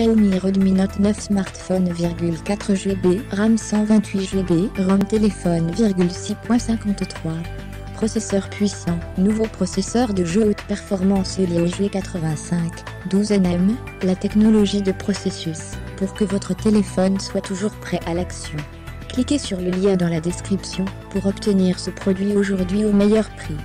Xiaomi Redmi Note 9 smartphone, 4 GB, RAM 128 GB, ROM téléphone, 6.53. Processeur puissant, nouveau processeur de jeu haute performance Helio G85, 12nm, la technologie de processus, pour que votre téléphone soit toujours prêt à l'action. Cliquez sur le lien dans la description pour obtenir ce produit aujourd'hui au meilleur prix.